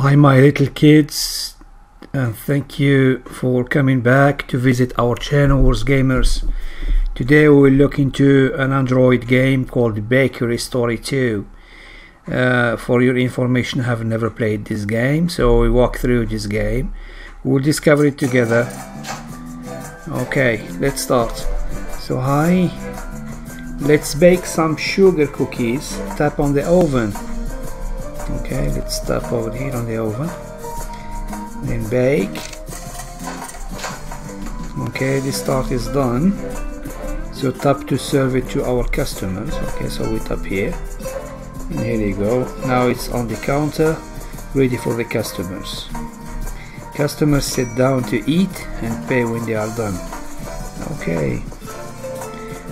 Hi, my little kids, and thank you for coming back to visit our channel, Wars Gamers. Today we will look into an Android game called Bakery Story 2. Uh, for your information, I have never played this game, so we walk through this game. We'll discover it together. Okay, let's start. So, hi. Let's bake some sugar cookies. Tap on the oven okay let's tap over here on the oven. Then bake. Okay this start is done. So tap to serve it to our customers. Okay so we tap here. And here you go. Now it's on the counter ready for the customers. Customers sit down to eat and pay when they are done. Okay.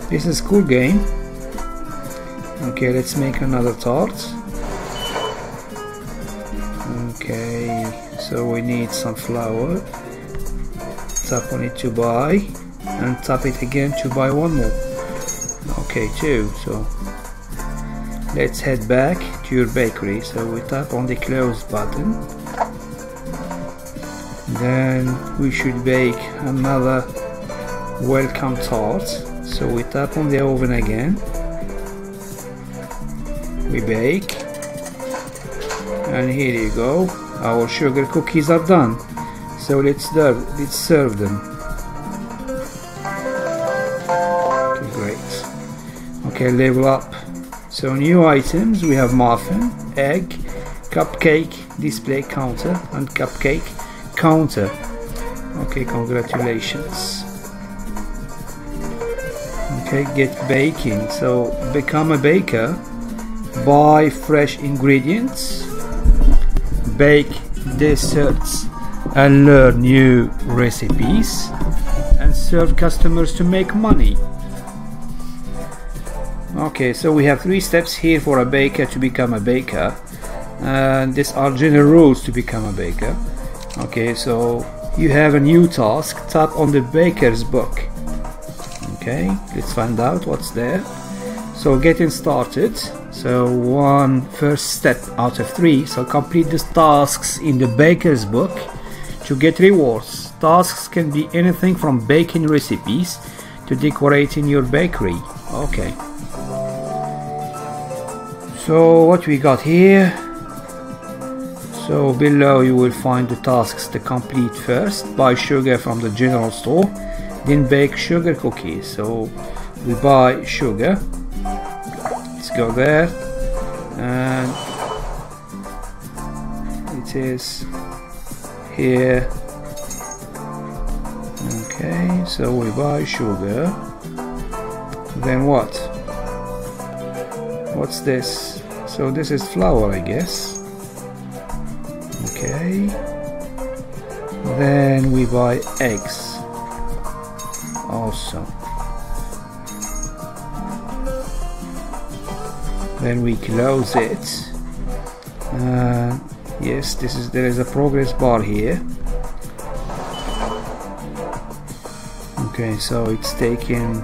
This is cool game. Okay let's make another tart so we need some flour. Tap on it to buy. And tap it again to buy one more. Okay two. So let's head back to your bakery. So we tap on the close button. Then we should bake another welcome tart. So we tap on the oven again. We bake. And here you go our sugar cookies are done. So let's serve let's serve them. Okay great. Okay level up. So new items we have muffin egg cupcake display counter and cupcake counter. Okay congratulations. Okay get baking. So become a baker buy fresh ingredients bake desserts and learn new recipes and serve customers to make money. Okay, so we have three steps here for a baker to become a baker and these are general rules to become a baker. Okay, so you have a new task, tap on the baker's book. Okay, let's find out what's there. So getting started, so one first step out of three. So complete the tasks in the baker's book to get rewards. Tasks can be anything from baking recipes to decorating your bakery. Okay. So what we got here? So below you will find the tasks to complete first buy sugar from the general store then bake sugar cookies. So we buy sugar go there. And it is here. Okay so we buy sugar. Then what? What's this? So this is flour I guess. Okay. Then we buy eggs. Also then we close it. Uh, yes this is there is a progress bar here. Okay so it's taking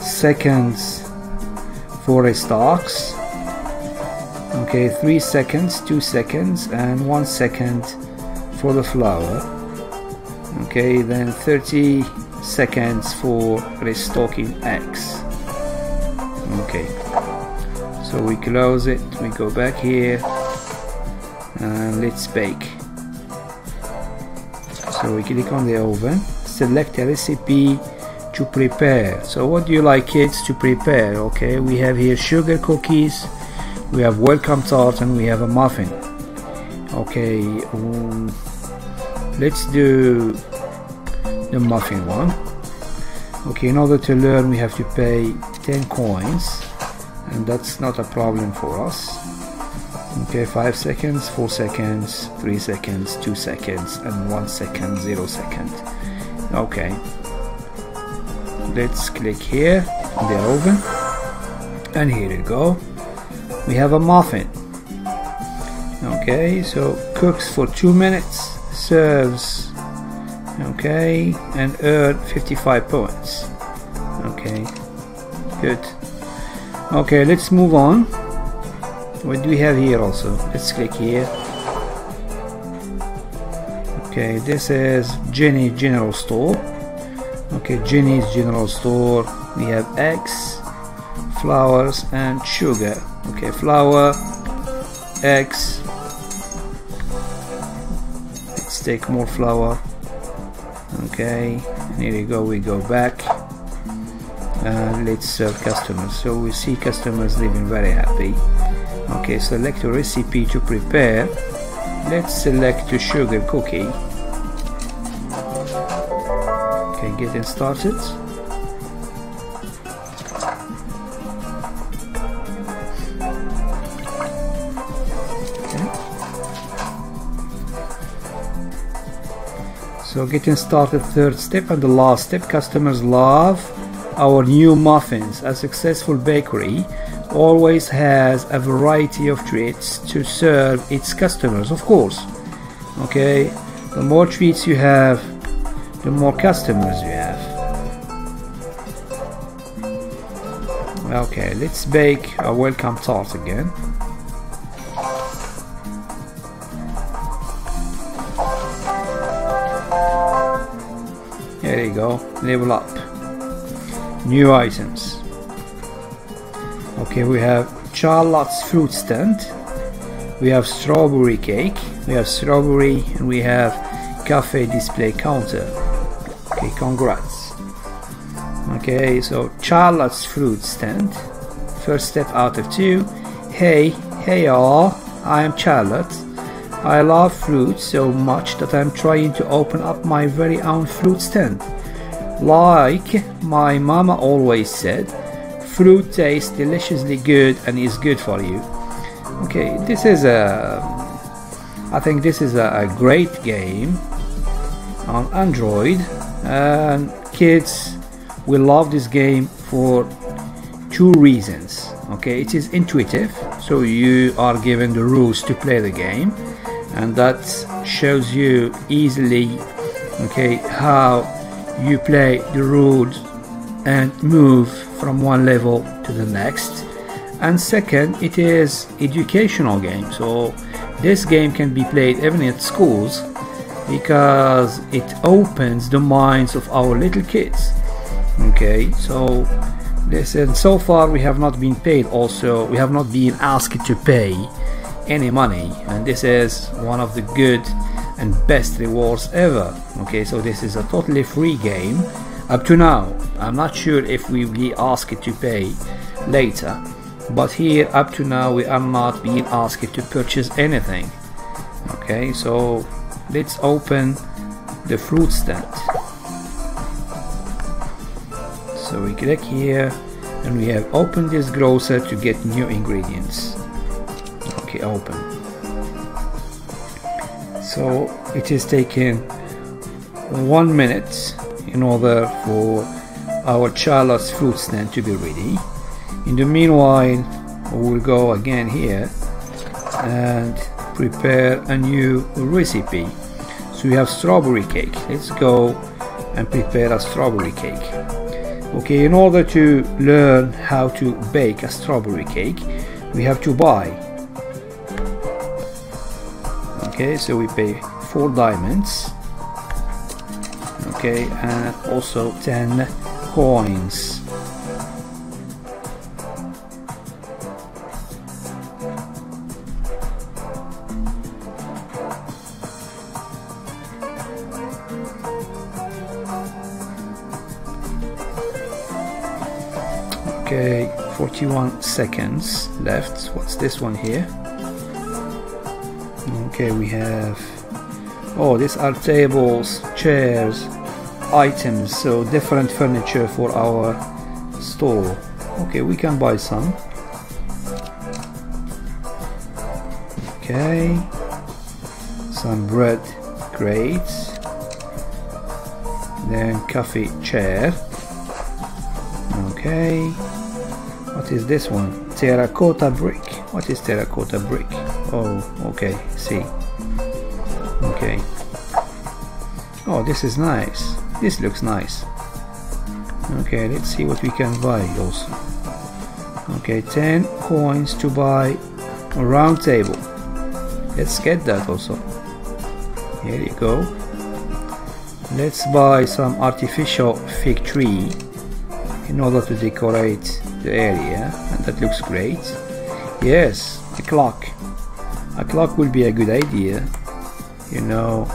seconds for a stocks. Okay three seconds two seconds and one second for the flour. Okay then 30 seconds for restocking eggs okay so we close it we go back here and let's bake. So we click on the oven select a recipe to prepare. So what do you like kids to prepare? Okay we have here sugar cookies we have welcome tart and we have a muffin. Okay um, let's do the muffin one. Okay in order to learn we have to pay 10 coins and that's not a problem for us. Okay 5 seconds 4 seconds 3 seconds 2 seconds and 1 second 0 second. Okay. Let's click here on the oven. And here you go. We have a muffin. Okay so cooks for 2 minutes serves okay and earn 55 points. Okay good Okay, let's move on. What do we have here also? Let's click here. okay this is Jenny General Store okay Jenny's General Store we have eggs flowers and sugar okay flour eggs let's take more flour okay here we go we go back and let's serve uh, customers. So we see customers living very happy. Okay select a recipe to prepare. Let's select the sugar cookie. Okay getting started. So getting started third step and the last step customers love our new muffins. A successful bakery always has a variety of treats to serve its customers of course. Okay, the more treats you have the more customers you have. Okay, let's bake a welcome tart again. There you go, level up. New items. Okay, we have Charlotte's fruit stand. We have strawberry cake. We have strawberry and we have cafe display counter. Okay, congrats. Okay, so Charlotte's fruit stand. First step out of two. Hey, hey all, I am Charlotte. I love fruit so much that I'm trying to open up my very own fruit stand. Like my mama always said, fruit tastes deliciously good and is good for you. Okay, this is a. I think this is a, a great game on Android, and kids will love this game for two reasons. Okay, it is intuitive, so you are given the rules to play the game, and that shows you easily okay how you play the rules and move from one level to the next. And second it is educational game. So this game can be played even at schools because it opens the minds of our little kids. Okay so listen so far we have not been paid. Also we have not been asked to pay any money. And this is one of the good and best rewards ever. Okay so this is a totally free game. Up to now I'm not sure if we will be asked to pay later but here up to now we are not being asked to purchase anything. Okay so let's open the fruit stand. So we click here and we have opened this grocer to get new ingredients. Okay open so it is taking one minute in order for our Charlotte's fruit stand to be ready. In the meanwhile we will go again here and prepare a new recipe. So we have strawberry cake. Let's go and prepare a strawberry cake. Okay in order to learn how to bake a strawberry cake we have to buy okay so we pay four diamonds. Okay and also 10 coins. Okay 41 seconds left. What's this one here okay we have oh these are tables chairs items so different furniture for our store. Okay we can buy some. Okay. Some bread crates then coffee chair. Okay. What is this one? Terracotta brick. What is terracotta brick oh okay see. Okay. Oh this is nice. This looks nice. Okay let's see what we can buy also. Okay 10 coins to buy a round table. Let's get that also. Here you go. Let's buy some artificial fig tree in order to decorate the area. And that looks great. Yes a clock a clock would be a good idea you know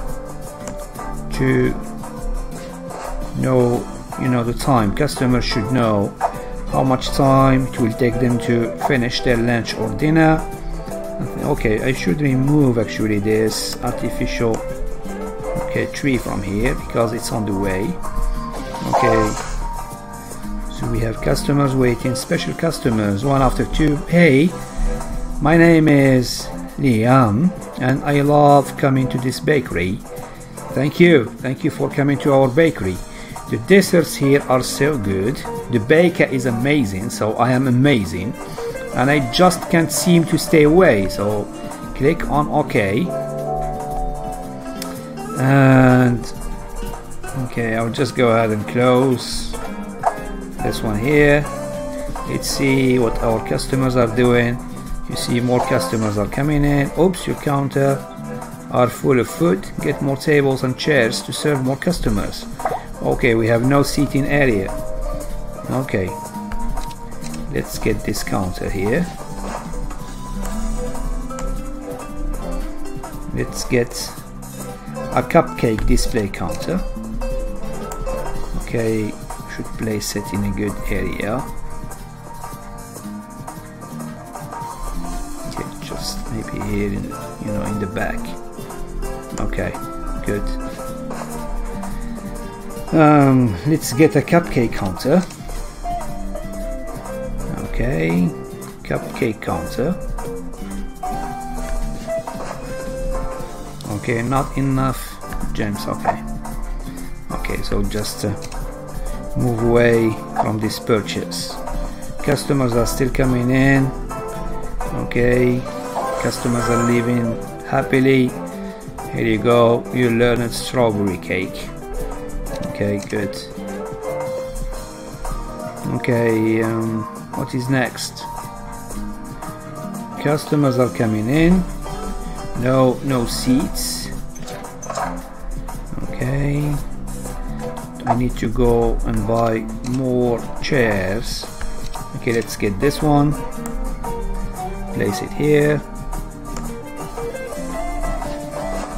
to know you know the time. Customers should know how much time it will take them to finish their lunch or dinner. Okay I should remove actually this artificial okay tree from here because it's on the way. Okay. So we have customers waiting special customers one after two. Hey my name is Liam and I love coming to this bakery. Thank you. Thank you for coming to our bakery. The desserts here are so good. The baker is amazing so I am amazing. And I just can't seem to stay away so click on OK. And okay I'll just go ahead and close this one here. Let's see what our customers are doing you see more customers are coming in. Oops your counter are full of food. Get more tables and chairs to serve more customers. Okay we have no seating area. Okay. Let's get this counter here. Let's get a cupcake display counter. Okay should place it in a good area here in you know in the back. Okay good. Um, let's get a cupcake counter. Okay cupcake counter. Okay not enough gems okay. Okay so just uh, move away from this purchase. Customers are still coming in. Okay customers are leaving happily. Here you go. You learned strawberry cake. Okay good. Okay um, what is next? Customers are coming in. No no seats. Okay. I need to go and buy more chairs. Okay let's get this one. Place it here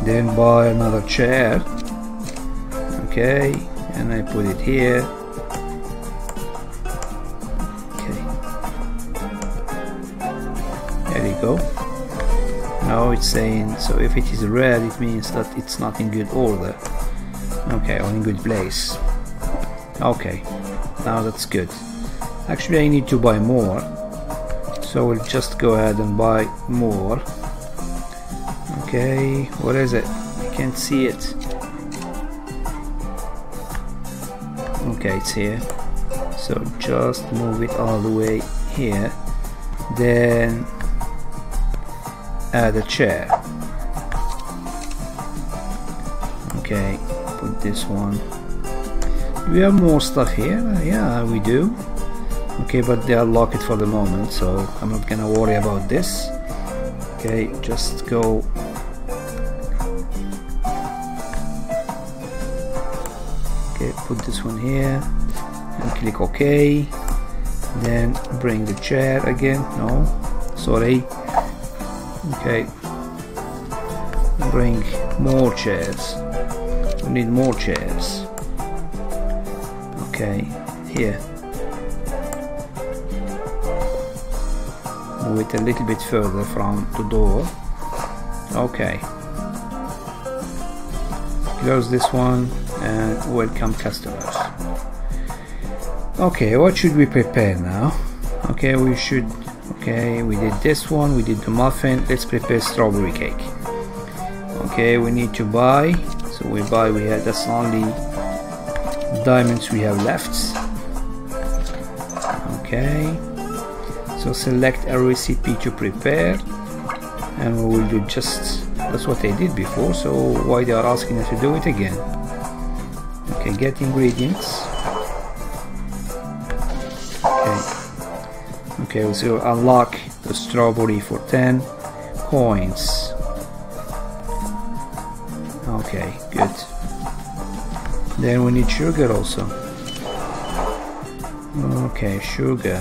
then buy another chair. Okay and I put it here. Okay. There you go. Now it's saying so if it is red it means that it's not in good order. Okay or in good place. Okay now that's good. Actually I need to buy more so we'll just go ahead and buy more okay what is it? I can't see it. Okay it's here. So just move it all the way here. Then add a chair. Okay put this one. Do we have more stuff here. Yeah we do. Okay but they are locked for the moment so I'm not gonna worry about this. Okay just go okay put this one here and click OK then bring the chair again no sorry Okay. Bring more chairs. We need more chairs. Okay, here. Move it a little bit further from the door. Okay. Close this one and welcome customers. Okay, what should we prepare now? Okay, we should okay we did this one we did the muffin let's prepare strawberry cake okay we need to buy so we buy we have that's only diamonds we have left okay so select a recipe to prepare and we will do just that's what they did before so why they are asking us to do it again okay get ingredients Okay, okay so unlock the strawberry for 10 coins. Okay, good. then we need sugar also okay sugar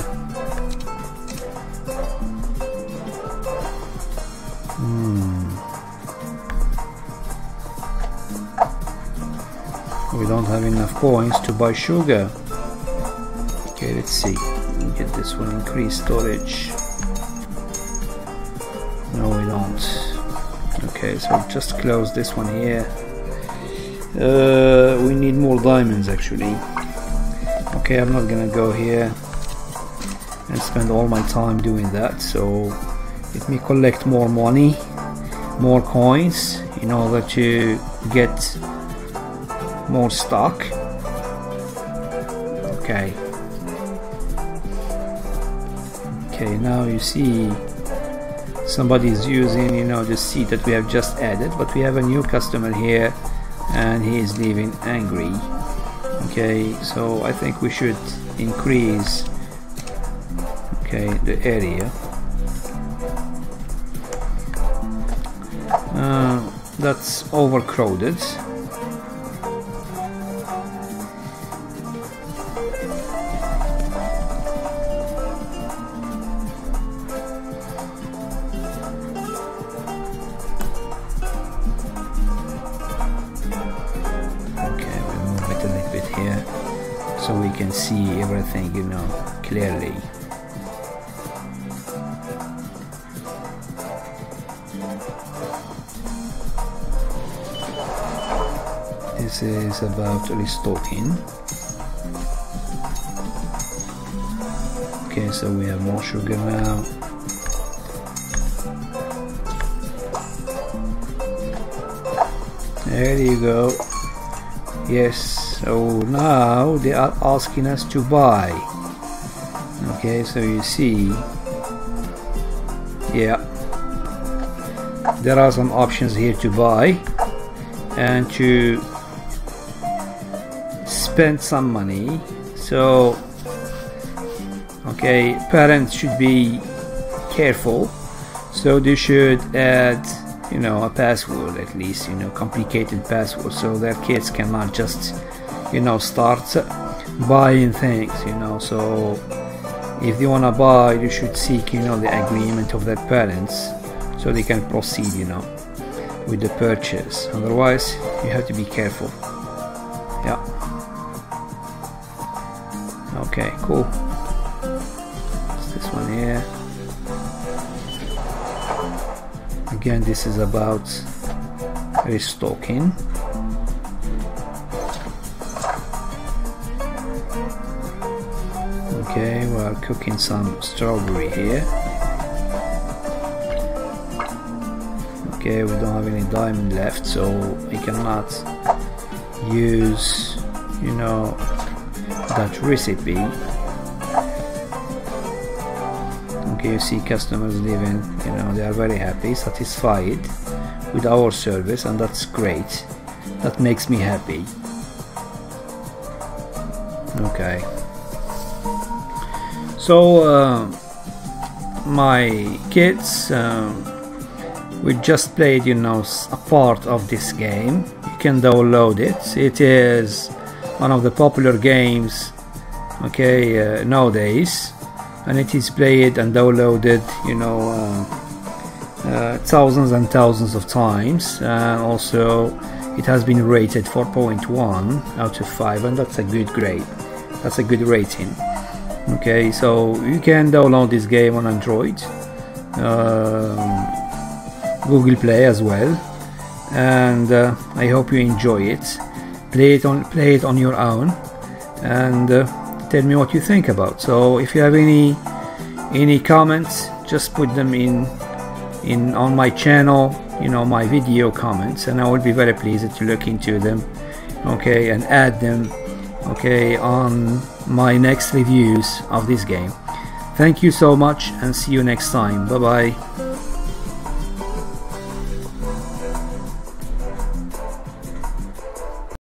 have enough coins to buy sugar. Okay let's see. Get this one increase storage. No we don't. Okay so just close this one here. Uh, we need more diamonds actually. Okay I'm not gonna go here and spend all my time doing that so let me collect more money more coins in order to get more stock. Okay. Okay now you see somebody is using you know the seat that we have just added but we have a new customer here and he is leaving angry. Okay so I think we should increase okay the area. Uh, that's overcrowded this is about restocking okay so we have more sugar now. There you go. Yes so now they are asking us to buy. Okay so you see there are some options here to buy and to spend some money. So okay parents should be careful. So they should add you know a password at least you know complicated password so their kids cannot just you know start buying things you know. So if you want to buy you should seek you know the agreement of their parents so they can proceed you know with the purchase. Otherwise you have to be careful. Yeah. Okay cool. What's this one here? Again this is about restocking. Okay, we are cooking some strawberry here. Okay, we don't have any diamond left, so we cannot use, you know, that recipe. Okay, you see customers leaving, you know, they are very happy, satisfied with our service, and that's great. That makes me happy. Okay. So uh, my kids, uh, we just played, you know, a part of this game. You can download it. It is one of the popular games, okay, uh, nowadays, and it is played and downloaded, you know, uh, uh, thousands and thousands of times. And also, it has been rated 4.1 out of 5, and that's a good grade. That's a good rating okay so you can download this game on android um, google play as well. And uh, i hope you enjoy it. Play it on play it on your own. And uh, tell me what you think about. So if you have any any comments just put them in in on my channel you know my video comments and i will be very pleased to look into them okay and add them okay on my next reviews of this game. Thank you so much and see you next time. Bye bye